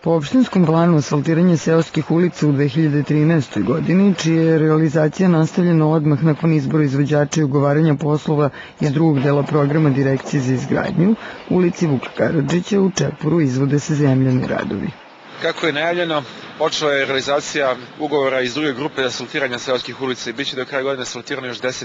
Po opštinskom planu asfaltiranja seoskih ulica u 2013. godini, čija je realizacija nastavljena odmah nakon izbora izvođača i ugovaranja poslova iz drugog dela programa Direkcije za izgradnju, ulici Vuka Karadžića u Čepuru izvode se zemljani radovi. Kako je najavljeno, počela je realizacija ugovora iz druge grupe asfaltiranja seoskih ulica i biće do kraja godine asfaltirano još 10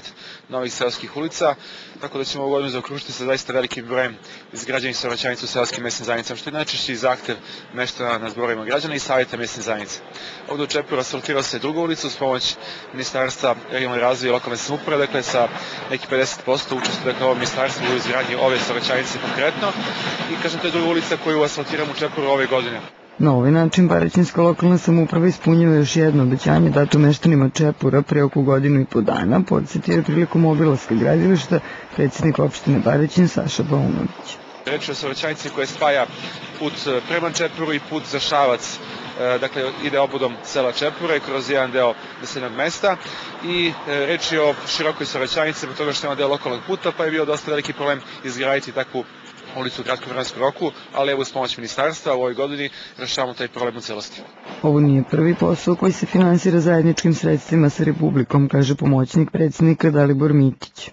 novih seoskih ulica, tako da ćemo ovu godinu zaokružiti sa zaista velikim brojem izgrađenih saobraćajnica u seoskim mesnim zajednicama, što je najčešći zahtev meštana na zborovima građana i savjeta mesne zajednice. Ovde u Čepiru asfaltirala se druga ulica uz pomoć Ministarstva regionalne razvoja i lokalne samouprave, dakle sa neki 50% učestvuje dakle, ovo ministarstvo u izgradnji ove saobraćajnice konkretno i kažem to je druga ulica koju asfaltiramo u Čepiru ove godine. Na ovaj način Paraćinska lokalna samouprava ispunjava još jedno obećanje dato meštanima Čepura pre oko godinu i po dana, podsjetio je prilikom obilaska gradilišta predsednik opštine Paraćin Saša Paunović. Reč je o saobraćajnici koja spaja put prema Čepuru i put za Šavac dakle ide obudom sela Čepura i kroz jedan deo naseljenog mesta i reč je o širokoj saobraćajnici zbog toga što ima deo lokalnog puta pa je bio dosta veliki problem izgraditi takvu ulicu u kratkom vremenskom roku, ali evo s pomoć ministarstva u ovoj godini rešavamo taj problem u celosti. Ovo nije prvi posao koji se finansira zajedničkim sredstvima sa Republikom, kaže pomoćnik predsednika Dalibor Mitić.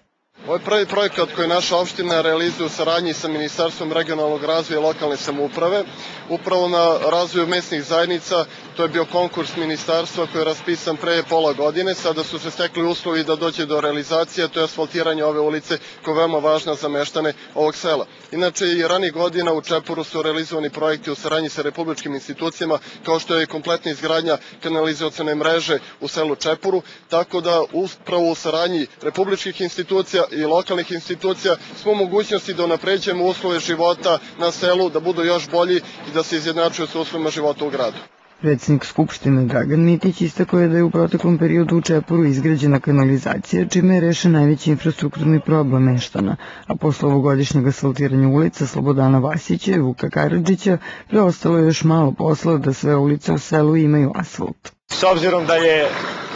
Ovo je prvi projekat koji naša opština realizuje u saradnji sa Ministarstvom regionalnog razvoja i lokalne samouprave. Upravo na razvoju mesnih zajednica, to je bio konkurs ministarstva koji je raspisan pre pola godine. Sada su se stekli uslovi da dođe do realizacije, to je asfaltiranje ove ulice koja je veoma važna za meštane ovog sela. Inače, i ranih godina u Čepuru su realizovani projekti u saradnji sa republičkim institucijama, kao što je kompletna izgradnja kanalizacione mreže u selu Čepuru, tako da upravo u saradnji republičkih institucija i lokalnih institucija smo mogućnosti da napređemo uslove života na selu, da budu još bolji i da se izjednačuju sa uslovima života u gradu. Predsednik Skupštine Dragan Mitić istako je da je u proteklom periodu u Čepuru izgrađena kanalizacija, čime je rešen najveći infrastrukturni problem meštana, a posle ovogodišnjeg asfaltiranja ulica Slobodana Vasića i Vuka Karadžića preostalo je još malo posla da sve ulice u selu imaju asfalt. S obzirom da je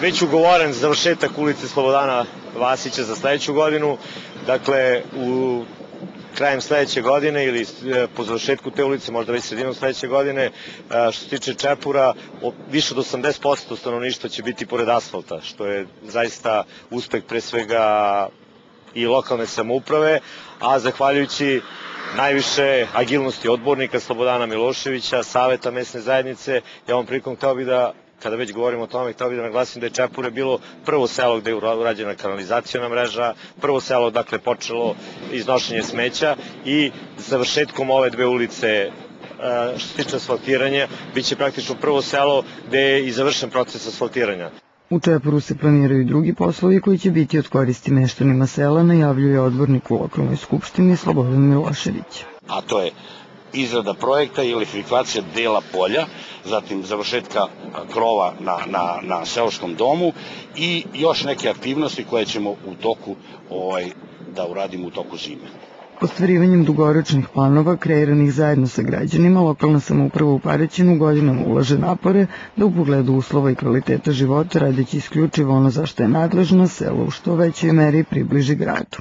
već ugovoren završetak ulice Slobodana Vasića za sledeću godinu, dakle u krajem sledeće godine ili po završetku te ulice, možda već sredinom sledeće godine, što se tiče Čepura, više od 80% stanovništva će biti pored asfalta, što je zaista uspeh pre svega i lokalne samouprave, a zahvaljujući najviše agilnosti odbornika Slobodana Miloševića, Saveta mesne zajednice, ja ovom prilikom hteo bih da kada već govorimo o tome, htio bih da naglasim da je Čepure bilo prvo selo gde je urađena kanalizacijona mreža, prvo selo dakle počelo iznošenje smeća i završetkom ove dve ulice što se tiče asfaltiranja, bit će praktično prvo selo gde je i završen proces asfaltiranja. U Čepuru se planiraju i drugi poslovi koji će biti od koristi meštanima sela, najavljuje odbornik u lokalnoj skupštini Slobodan Milošević. A to je izrada projekta i elektrifikacija dela polja, zatim završetka krova na, na, na seoskom domu i još neke aktivnosti koje ćemo u toku ovaj, da uradimo u toku zime. Ostvarivanjem dugoročnih planova kreiranih zajedno sa građanima, lokalna samouprava u Parećinu godinama ulaže napore da u pogledu uslova i kvaliteta života radeći isključivo ono zašto je nadležno selo u što većoj meri približi gradu.